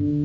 Yeah.